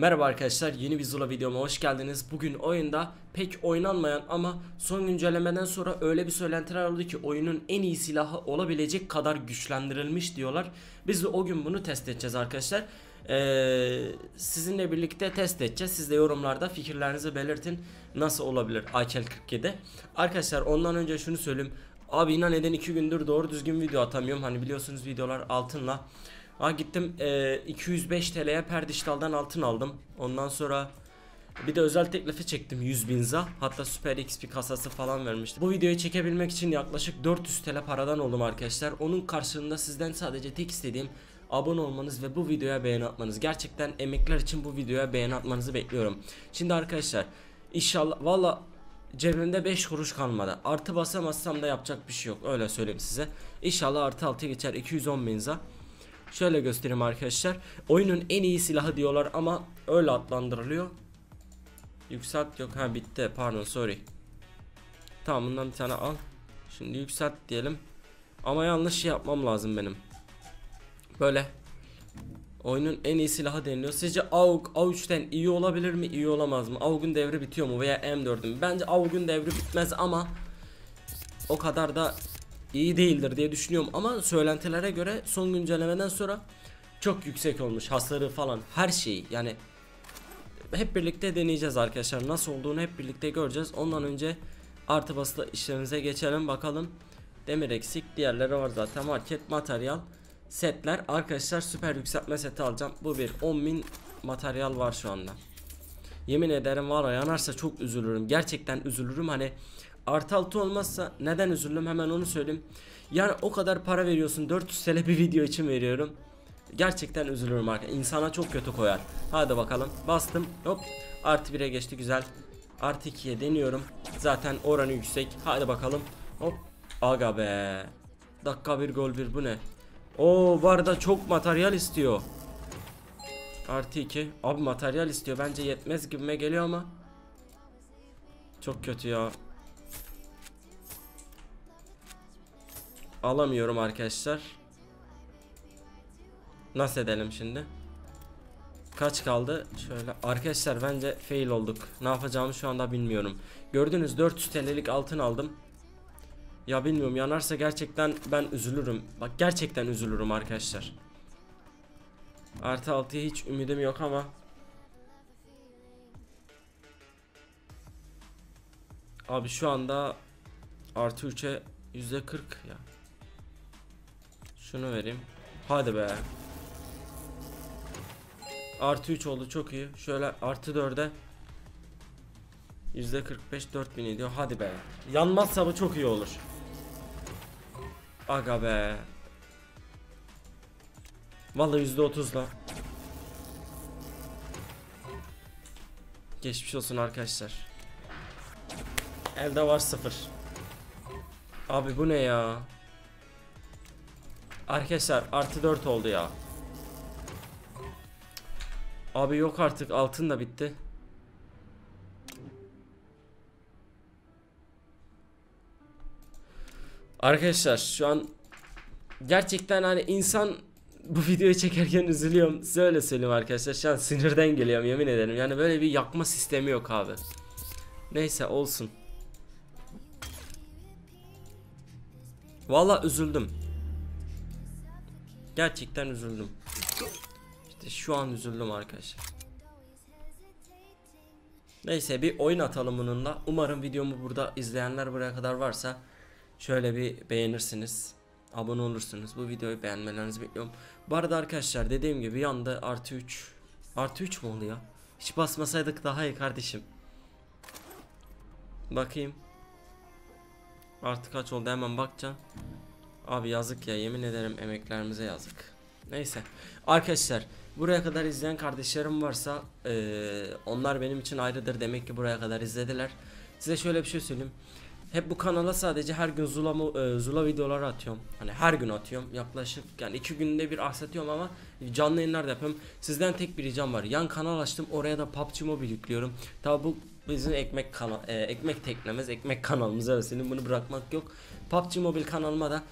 Merhaba arkadaşlar yeni bir Zula videoma hoş geldiniz. Bugün oyunda pek oynanmayan ama son güncellemeden sonra öyle bir söylentiler oldu ki oyunun en iyi silahı olabilecek kadar güçlendirilmiş diyorlar. Biz de o gün bunu test edeceğiz arkadaşlar. Ee, sizinle birlikte test edeceğiz. Siz de yorumlarda fikirlerinizi belirtin. Nasıl olabilir AKL 47? Arkadaşlar ondan önce şunu söyleyeyim. Abi inan neden 2 gündür doğru düzgün video atamıyorum. Hani biliyorsunuz videolar altınla. Ha gittim e, 205 TL'ye Perdiştal'dan altın aldım. Ondan sonra bir de özel teklifi çektim 100 bin za. Hatta Super XP kasası falan vermişti. Bu videoyu çekebilmek için yaklaşık 400 TL paradan oldum arkadaşlar. Onun karşılığında sizden sadece tek istediğim abone olmanız ve bu videoya beğeni atmanız. Gerçekten emekler için bu videoya beğeni atmanızı bekliyorum. Şimdi arkadaşlar inşallah valla cebimde 5 kuruş kalmadı. Artı basamazsam da yapacak bir şey yok. Öyle söyleyeyim size. İnşallah artı 6 geçer 210 bin za. Şöyle göstereyim arkadaşlar. Oyunun en iyi silahı diyorlar ama öyle adlandırılıyor. Yükselt yok. Ha bitti. Pardon sorry. Tamam bundan bir tane al. Şimdi yükselt diyelim. Ama yanlış şey yapmam lazım benim. Böyle. Oyunun en iyi silahı deniliyor. Sizce AUG A3'ten iyi olabilir mi? İyi olamaz mı? AUG'un devri bitiyor mu? Veya M4'ün? Bence AUG'un devri bitmez ama o kadar da iyi değildir diye düşünüyorum. Ama söylentilere göre son güncellemeden sonra çok yüksek olmuş. Hasarı falan her şeyi. Yani hep birlikte deneyeceğiz arkadaşlar. Nasıl olduğunu hep birlikte göreceğiz. Ondan önce artı basılı işlerimize geçelim. Bakalım. Demir eksik diğerleri var zaten. Market materyal setler. Arkadaşlar süper yükseltme seti alacağım. Bu bir 10.000 materyal var şu anda. Yemin ederim var ya yanarsa çok üzülürüm. Gerçekten üzülürüm. Hani Artı altı olmazsa neden üzüldüm hemen onu söyleyeyim. Yani o kadar para veriyorsun 400 TL bir video için veriyorum. Gerçekten üzülürüm arkadaşlar. İnsana çok kötü koyar. Hadi bakalım. Bastım. Hop. Artı 1'e geçti güzel. Artı 2'ye deniyorum. Zaten oranı yüksek. Hadi bakalım. Hop. Aga be. Dakika bir gol bir bu ne? Oo bu arada çok materyal istiyor. Artı 2. Abi materyal istiyor. Bence yetmez gibime geliyor ama. Çok kötü ya. Alamıyorum arkadaşlar. Nasıl edelim şimdi? Kaç kaldı? Şöyle arkadaşlar bence fail olduk. Ne yapacağımı şu anda bilmiyorum. Gördünüz 400 TL'lik altın aldım. Ya bilmiyorum yanarsa gerçekten ben üzülürüm. Bak gerçekten üzülürüm arkadaşlar. Artı 6'ya hiç ümidim yok ama. Abi şu anda artı 3'e %40 ya. Şunu vereyim. Hadi be. Artı 3 oldu çok iyi. Şöyle artı 4'e %45 4000 ediyor. Hadi be. Yanmazsa bu çok iyi olur. Aga be. Vallahi %30'la. Geçmiş olsun arkadaşlar. Elde var sıfır. Abi bu ne ya? Arkadaşlar artı 4 oldu ya. Abi yok artık altın da bitti. Arkadaşlar şu an gerçekten hani insan bu videoyu çekerken üzülüyorum. Size öyle söyleyeyim arkadaşlar. Şu an sinirden geliyorum yemin ederim. Yani böyle bir yakma sistemi yok abi. Neyse olsun. Valla üzüldüm. Gerçekten üzüldüm. İşte şu an üzüldüm arkadaşlar. Neyse bir oyun atalım bununla. Umarım videomu burada izleyenler buraya kadar varsa şöyle bir beğenirsiniz. Abone olursunuz. Bu videoyu beğenmelerinizi bekliyorum. Bu arada arkadaşlar dediğim gibi yanda artı 3. Artı 3 mu oluyor? Hiç basmasaydık daha iyi kardeşim. Bakayım. Artı kaç oldu hemen bakacağım. Abi yazık ya yemin ederim emeklerimize yazık. Neyse arkadaşlar buraya kadar izleyen kardeşlerim varsa ee, onlar benim için ayrıdır demek ki buraya kadar izlediler. Size şöyle bir şey söyleyeyim. Hep bu kanala sadece her gün Zula, e, Zula videoları atıyorum. Hani her gün atıyorum. Yaklaşık yani iki günde bir aksatıyorum ama canlı yayınlar yapıyorum. Sizden tek bir ricam var. Yan kanal açtım. Oraya da PUBG Mobile yüklüyorum. Tabi bu bizim ekmek kanal e, ekmek teknemiz, ekmek kanalımız evet senin bunu bırakmak yok. PUBG Mobile kanalıma da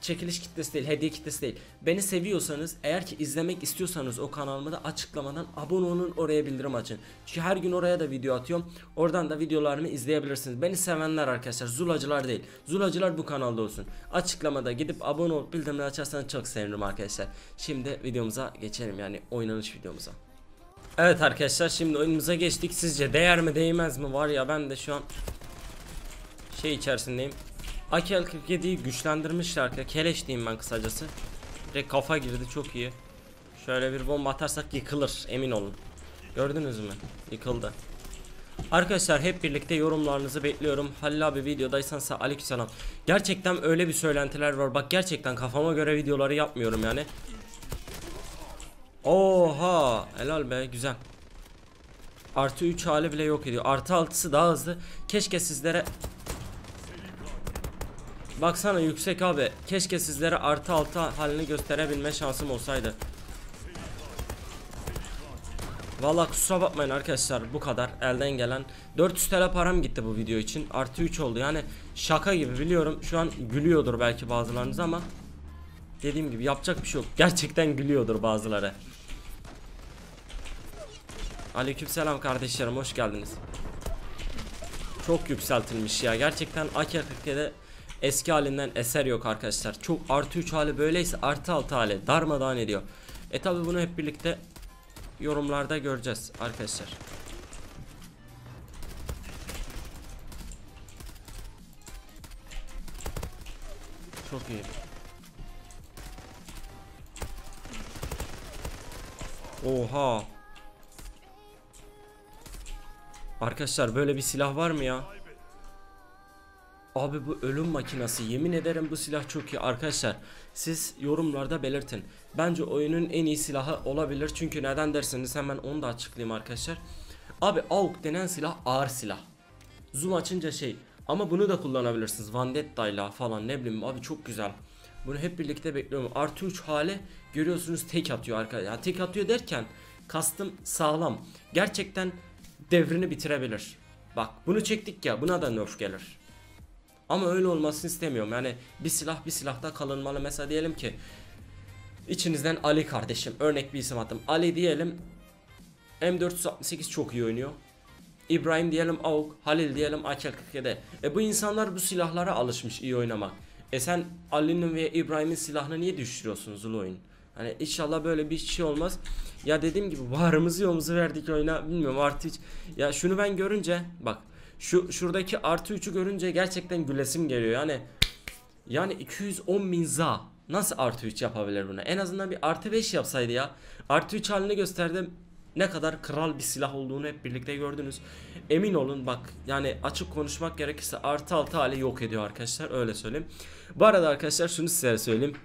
çekiliş kitlesi değil, hediye kitlesi değil. Beni seviyorsanız, eğer ki izlemek istiyorsanız o kanalımı da açıklamadan abone olun, oraya bildirim açın. Çünkü her gün oraya da video atıyorum. Oradan da videolarımı izleyebilirsiniz. Beni sevenler arkadaşlar, zulacılar değil. Zulacılar bu kanalda olsun. Açıklamada gidip abone olup bildirimleri açarsanız çok sevinirim arkadaşlar. Şimdi videomuza geçelim yani oynanış videomuza. Evet arkadaşlar şimdi oyunumuza geçtik. Sizce değer mi değmez mi? Var ya ben de şu an şey içerisindeyim. Akel 47'yi güçlendirmişler arkadaşlar. Keleş diyeyim ben kısacası. Direkt kafa girdi çok iyi. Şöyle bir bomba atarsak yıkılır emin olun. Gördünüz mü? Yıkıldı. Arkadaşlar hep birlikte yorumlarınızı bekliyorum. Halil abi videodaysansa aleykümselam. Gerçekten öyle bir söylentiler var. Bak gerçekten kafama göre videoları yapmıyorum yani. Oha helal be güzel. Artı 3 hali bile yok ediyor. Artı 6'sı daha hızlı. Keşke sizlere Baksana yüksek abi. Keşke sizlere artı 6 halini gösterebilme şansım olsaydı. Vallahi kusura bakmayın arkadaşlar bu kadar elden gelen. 400 TL param gitti bu video için. Artı 3 oldu. Yani şaka gibi biliyorum. Şu an gülüyordur belki bazılarınız ama Dediğim gibi yapacak bir şey yok. Gerçekten gülüyordur bazıları. Aleykümselam kardeşlerim hoş geldiniz. Çok yükseltilmiş ya. Gerçekten AK-47 eski halinden eser yok arkadaşlar Çok artı 3 hali böyleyse artı 6 hali darmadağın ediyor E tabi bunu hep birlikte yorumlarda göreceğiz arkadaşlar. Çok iyi. Oha. Arkadaşlar böyle bir silah var mı ya? Abi bu ölüm makinesi yemin ederim bu silah çok iyi. Arkadaşlar siz yorumlarda belirtin. Bence oyunun en iyi silahı olabilir. Çünkü neden derseniz hemen onu da açıklayayım arkadaşlar. Abi AUK denen silah ağır silah. Zoom açınca şey ama bunu da kullanabilirsiniz. Vendetta ile falan ne bileyim. Abi çok güzel. Bunu hep birlikte bekliyorum. Artı 3 hale görüyorsunuz tek atıyor arkadaşlar yani tek atıyor derken kastım sağlam. Gerçekten devrini bitirebilir. Bak bunu çektik ya buna da nerf gelir ama öyle olmasını istemiyorum. Yani bir silah bir silahta kalınmalı. Mesela diyelim ki içinizden Ali kardeşim örnek bir isim attım. Ali diyelim M468 çok iyi oynuyor. İbrahim diyelim AUK, Halil diyelim AK-47. E bu insanlar bu silahlara alışmış iyi oynamak. E sen Ali'nin ve İbrahim'in silahını niye düşürüyorsun Zulu oyun? Hani inşallah böyle bir şey olmaz. Ya dediğim gibi varımızı yoğumuzu verdik oyuna bilmiyorum artı hiç. Ya şunu ben görünce bak şu şuradaki artı 3'ü görünce gerçekten gülesim geliyor. Yani yani 210 bin nasıl artı 3 yapabilir buna? En azından bir artı 5 yapsaydı ya. Artı 3 halini gösterdim. Ne kadar kral bir silah olduğunu hep birlikte gördünüz. Emin olun bak yani açık konuşmak gerekirse artı 6 hali yok ediyor arkadaşlar öyle söyleyeyim. Bu arada arkadaşlar şunu size söyleyeyim.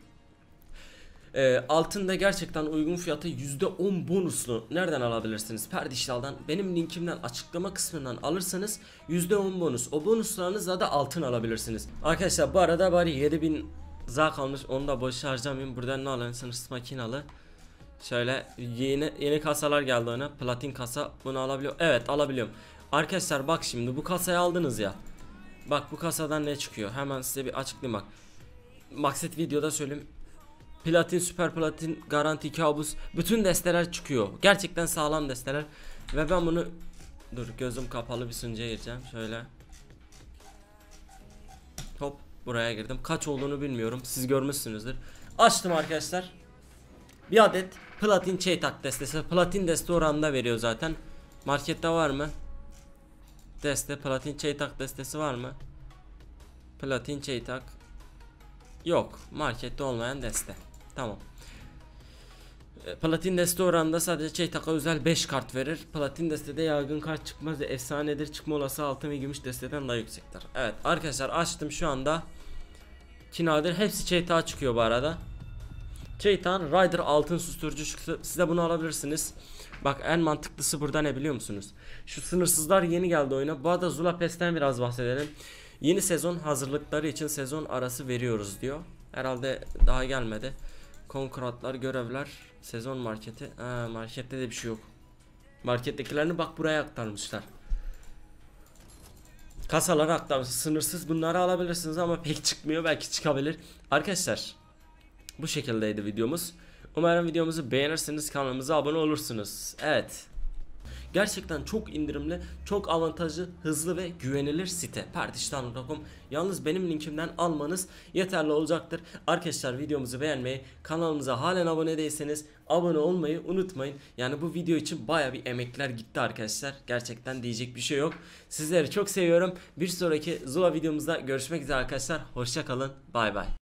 E, altında gerçekten uygun fiyatı %10 bonuslu nereden alabilirsiniz? Perdiştal'dan benim linkimden açıklama kısmından alırsanız %10 bonus. O bonuslarınızla da altın alabilirsiniz. Arkadaşlar bu arada bari 7000 za kalmış onu da boş harcamayayım. Buradan ne alayım sınırsız makinalı. Şöyle yeni yeni kasalar geldi ona. Platin kasa bunu alabiliyor. Evet alabiliyorum. Arkadaşlar bak şimdi bu kasayı aldınız ya. Bak bu kasadan ne çıkıyor? Hemen size bir açıklayayım bak. Maksat videoda söyleyeyim. Platin, süper platin, garanti, kabus bütün desteler çıkıyor. Gerçekten sağlam desteler. Ve ben bunu dur gözüm kapalı bir sunucuya gireceğim. Şöyle. Hop buraya girdim. Kaç olduğunu bilmiyorum. Siz görmüşsünüzdür. Açtım arkadaşlar. Bir adet platin çeytak destesi. Platin deste oranında veriyor zaten. Markette var mı? Deste platin çeytak destesi var mı? Platin çeytak Yok markette olmayan deste Tamam. E, platin deste oranında sadece Çeytak'a özel 5 kart verir. Platin destede yaygın kart çıkmaz ve efsanedir. Çıkma olası altın ve gümüş desteden daha yüksektir. Evet arkadaşlar açtım şu anda. Kinadır hepsi Çeytak'a çıkıyor bu arada. Çeytan Rider altın susturucu çıktı. Size bunu alabilirsiniz. Bak en mantıklısı burada ne biliyor musunuz? Şu sınırsızlar yeni geldi oyuna. Bu arada Zula Pest'ten biraz bahsedelim. Yeni sezon hazırlıkları için sezon arası veriyoruz diyor. Herhalde daha gelmedi. Konkuratlar, görevler, sezon marketi. Ha, markette de bir şey yok. Markettekilerini bak buraya aktarmışlar. Kasalar aktarması sınırsız bunları alabilirsiniz ama pek çıkmıyor belki çıkabilir. Arkadaşlar bu şekildeydi videomuz. Umarım videomuzu beğenirsiniz kanalımıza abone olursunuz. Evet. Gerçekten çok indirimli, çok avantajlı, hızlı ve güvenilir site. Pertiştan.com. Yalnız benim linkimden almanız yeterli olacaktır. Arkadaşlar videomuzu beğenmeyi, kanalımıza halen abone değilseniz abone olmayı unutmayın. Yani bu video için baya bir emekler gitti arkadaşlar. Gerçekten diyecek bir şey yok. Sizleri çok seviyorum. Bir sonraki Zula videomuzda görüşmek üzere arkadaşlar. Hoşçakalın. Bay bay.